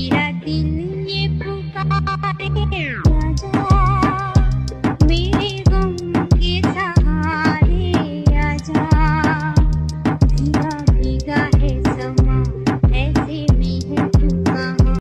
Tira de linha e